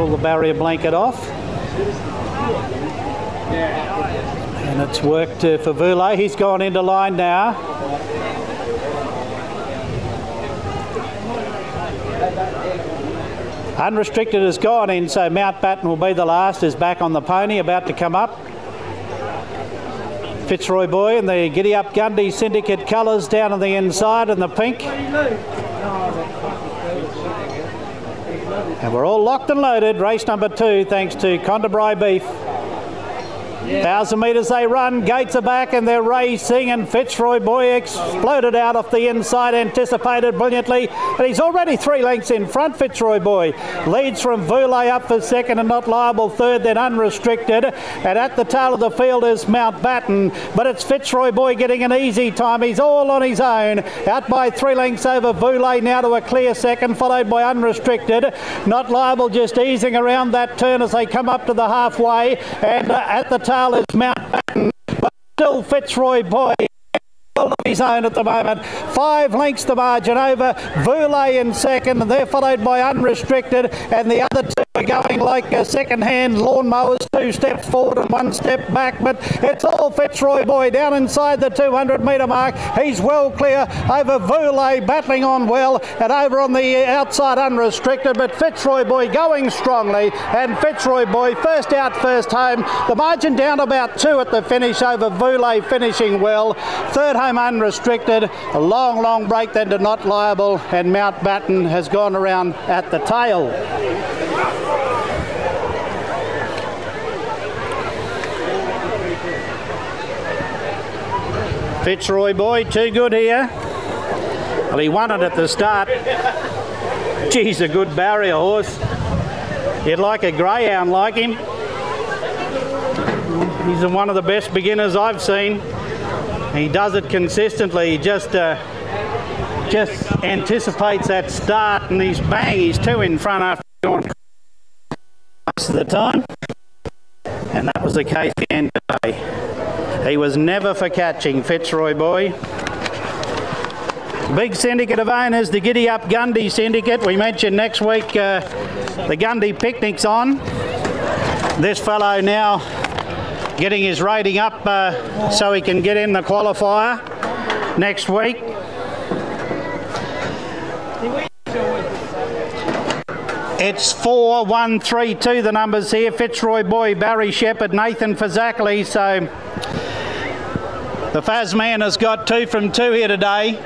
pull the barrier blanket off. And it's worked uh, for Vule. He's gone into line now. Unrestricted has gone in, so Mountbatten will be the last, is back on the pony, about to come up. Fitzroy Boy and the Giddy Up Gundy Syndicate colours down on the inside and the pink. And we're all locked and loaded. Race number two, thanks to Condabri Beef. Thousand metres they run, gates are back and they're racing and Fitzroy Boy exploded out off the inside, anticipated brilliantly, but he's already three lengths in front, Fitzroy Boy. Leads from Vule up for second and not liable. Third, then unrestricted, and at the tail of the field is Mountbatten, but it's Fitzroy Boy getting an easy time, he's all on his own, out by three lengths over Vule now to a clear second, followed by unrestricted, not liable just easing around that turn as they come up to the halfway, and uh, at the tail Mountbatten, but still Fitzroy Boy of his own at the moment. Five lengths the margin over Vule in second, and they're followed by Unrestricted, and the other two are going like a second-hand lawnmowers, two steps forward and one step back, but it's all Fitzroy Boy down inside the 200 metre mark. He's well clear over Vule, battling on well, and over on the outside Unrestricted, but Fitzroy Boy going strongly, and Fitzroy Boy first out, first home. The margin down about two at the finish over Vule finishing well. Third home unrestricted. A long, long break then to not liable, and Mountbatten has gone around at the tail. Fitzroy boy, too good here. Well, he won it at the start. Geez, a good barrier horse. You'd like a greyhound like him. He's one of the best beginners I've seen. He does it consistently. He just uh, just anticipates that start, and he's bang, he's two in front after going of the time. And that was the case again today. He was never for catching, Fitzroy boy. Big syndicate of owners, the Giddy Up Gundy Syndicate. We mentioned next week uh, the Gundy Picnic's on. This fellow now getting his rating up uh, so he can get in the qualifier next week. It's 4 1 3 2, the numbers here. Fitzroy Boy, Barry Shepherd, Nathan Fazakli. So the Faz man has got two from two here today.